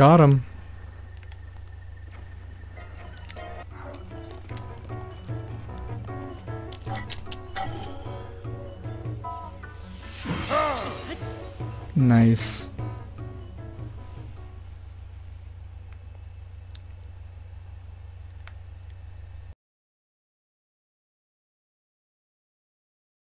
Got him. Nice.